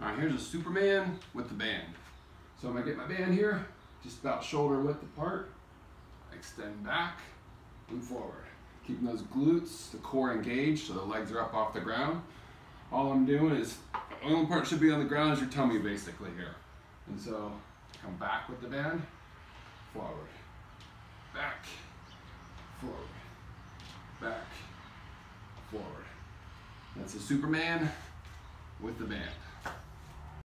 All right, here's a Superman with the band. So I'm gonna get my band here, just about shoulder width apart. Extend back, and forward. Keeping those glutes, the core engaged so the legs are up off the ground. All I'm doing is, the only part should be on the ground is your tummy basically here. And so, come back with the band, forward, back, forward, back, forward. That's a Superman with the band.